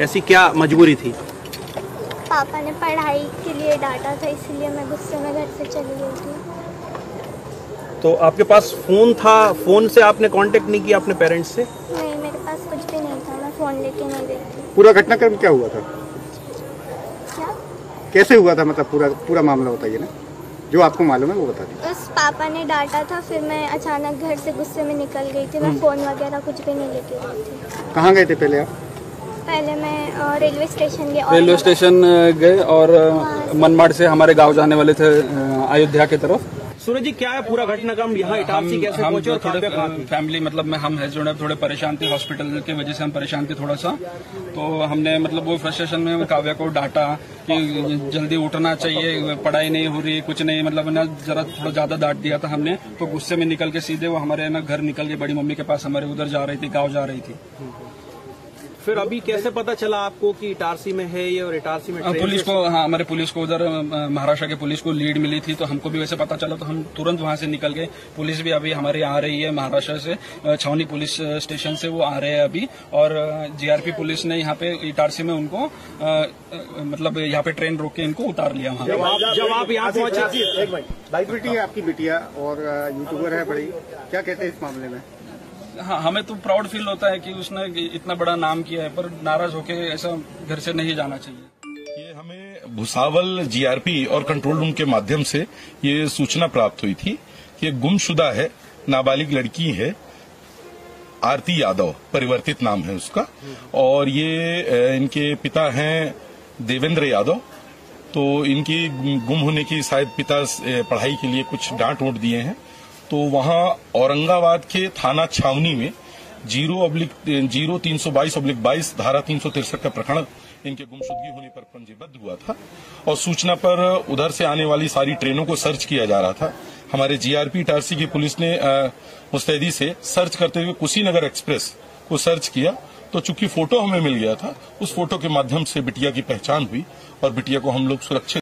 ऐसी क्या मजबूरी थी? पापा ने पढ़ाई के लिए डांटा था इसलिए मैं गुस्से में घर से चली गई थी। तो आपके पास फ़ोन था? फ़ोन से आपने कांटेक्ट नहीं किया अपने पेरेंट्स से? नहीं मेरे पास कुछ भी नहीं था मैं फ़ोन लेके नहीं गई थी। पूरा घटनाक्रम क्या हुआ था? क्या? कैसे हुआ था? मतलब पूरा पूरा मामला बताइए ना। जो आपको मालूम है वो बता दीजिए। बस पापा ने डांटा था फिर मैं अचानक घर से गुस्से में निकल गई थी मैं फ़ोन वगैरह कुछ भी नहीं लेके गई थी। कहाँ गए थे पहले आप? पहले मैं रेलवे स्टेशन गई रेलवे स्टेशन गए और मनमाड़ से हमारे गाँव जाने वाले थे अयोध्या की तरफ़। सूरज जी क्या है पूरा घटनाक्रम यहाँ इटारसी कैसे हम पहुँचे और थोड़े फैमिली मतलब में हम है जो है थोड़े परेशान थे हॉस्पिटल की वजह से हम परेशान थे थोड़ा सा। तो हमने मतलब वो फ्रस्ट्रेशन में काव्या को डांटा कि जल्दी उठना चाहिए पढ़ाई नहीं हो रही कुछ नहीं मतलब ना जरा थोड़ा ज़्यादा डांट दिया था हमने। तो गुस्से में निकल के सीधे वो हमारे ना घर निकल के बड़ी मम्मी के पास हमारे उधर जा रही थी गाँव जा रही थी। फिर अभी कैसे पता चला आपको कि इटारसी में है ये और इटारसी में पुलिस को हाँ हमारे पुलिस को उधर महाराष्ट्र के पुलिस को लीड मिली थी तो हमको भी वैसे पता चला तो हम तुरंत वहाँ से निकल गए। पुलिस भी अभी हमारे यहाँ आ रही है महाराष्ट्र से। छावनी पुलिस स्टेशन से वो आ रहे हैं अभी और जीआरपी पुलिस ने यहाँ पे इटारसी में उनको मतलब यहाँ पे ट्रेन रोक के इनको उतार लिया वहाँ जब आप यहाँ पहुँचे बाइक बेटी है आपकी बिटिया और यूट्यूबर है बड़ी। क्या कहते हैं इस मामले में? हाँ हमें तो प्राउड फील होता है कि उसने इतना बड़ा नाम किया है, पर नाराज़ होके ऐसा घर से नहीं जाना चाहिए। ये हमें भुसावल जीआरपी और कंट्रोल रूम के माध्यम से ये सूचना प्राप्त हुई थी कि गुमशुदा है, नाबालिग लड़की है, आरती यादव, परिवर्तित नाम है उसका। और ये इनके पिता हैं देवेंद्र यादव। तो इनकी गुम होने की शायद पिता पढ़ाई के लिए कुछ डांट वोट दिए हैं। तो वहाँ औरंगाबाद के थाना छावनी में ज़ीरो अब्लिक, ज़ीरो तीन सौ बाईस अब्लिक बाईस धारा तीन सौ तिरसठ का प्रकरण इनके गुमशुदगी होने पर पंजीबद्ध हुआ था और सूचना पर उधर से आने वाली सारी ट्रेनों को सर्च किया जा रहा था। हमारे जीआरपी, टारसी की पुलिस ने मुस्तैदी से सर्च करते हुए कुशीनगर एक्सप्रेस को सर्च किया। तो चूँकि फ़ोटो हमें मिल गया था, उस फ़ोटो के माध्यम से बिटिया की पहचान हुई और बिटिया को हम लोग सुरक्षित